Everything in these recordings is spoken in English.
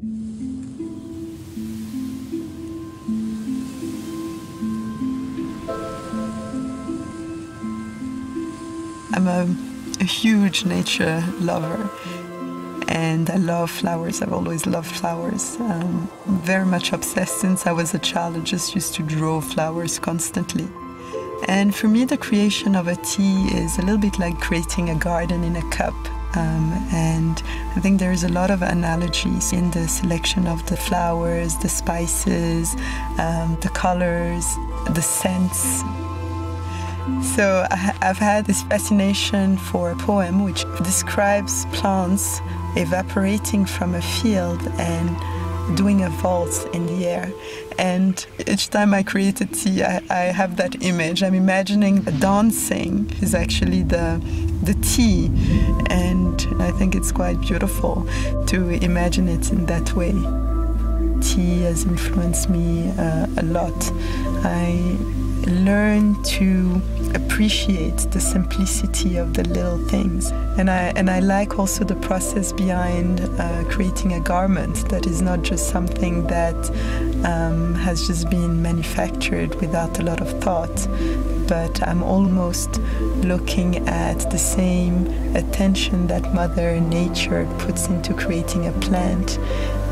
I'm a, a huge nature lover and I love flowers. I've always loved flowers. Um, very much obsessed since I was a child. I just used to draw flowers constantly. And for me, the creation of a tea is a little bit like creating a garden in a cup. Um, and I think there's a lot of analogies in the selection of the flowers, the spices, um, the colors, the scents. So I, have had this fascination for a poem which describes plants evaporating from a field and doing a waltz in the air. And each time I create a tea, I, I have that image. I'm imagining dancing is actually the, the tea. And I think it's quite beautiful to imagine it in that way. Tea has influenced me uh, a lot. I learn to appreciate the simplicity of the little things. And I, and I like also the process behind uh, creating a garment that is not just something that um, has just been manufactured without a lot of thought, but I'm almost looking at the same attention that Mother Nature puts into creating a plant.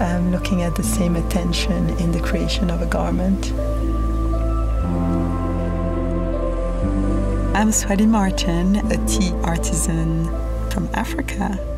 I'm looking at the same attention in the creation of a garment. I'm Swaady Martin, a tea artisan from Africa.